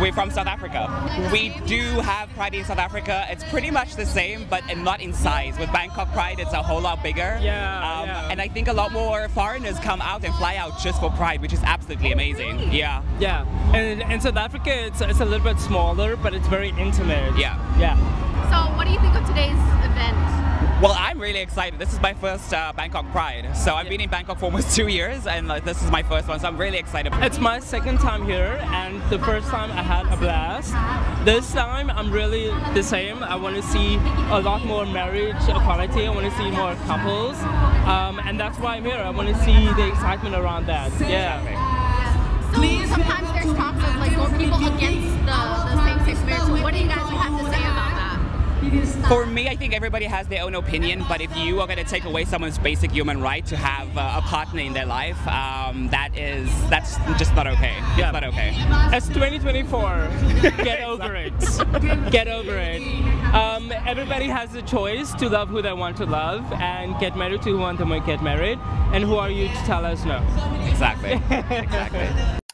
We're from South Africa. We do have Pride in South Africa. It's pretty much the same, but not in size. With Bangkok Pride, it's a whole lot bigger. Yeah, Um, yeah. And I think a lot more foreigners come out and fly out just for Pride, which is absolutely amazing. Yeah. Yeah, and in South Africa, it's, it's a little bit smaller, but it's very intimate. Yeah. Yeah. So, what do you think of today's event? Well, I'm really excited. This is my first uh, Bangkok Pride. So I've been in Bangkok for almost two years, and uh, this is my first one. So I'm really excited. It's my second time here, and the first time I had a blast. This time I'm really the same. I want to see a lot more marriage equality. I want to see more couples, um, and that's why I'm here. I want to see the excitement around that. Yeah. So, For me, I think everybody has their own opinion, but if you are going to take away someone's basic human right to have uh, a partner in their life, um, that is that's just not okay. It's Yeah. not okay. It's 2024. Get over it. Get over it. Um, everybody has a choice to love who they want to love and get married to who want to get married. And who are you to tell us no? Exactly. exactly.